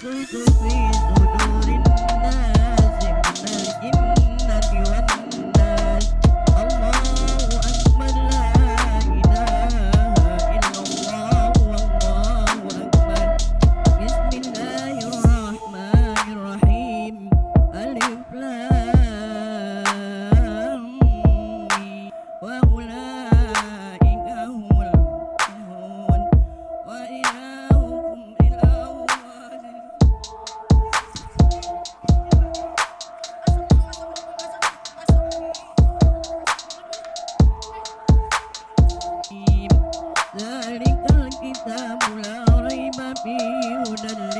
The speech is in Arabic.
وصلت في صدور الناس من الجنة والناس الله أكبر لا إله إلا الله أكبر بسم الله الرحمن الرحيم. الإفلاس الكتاب لا ريب فيه هدى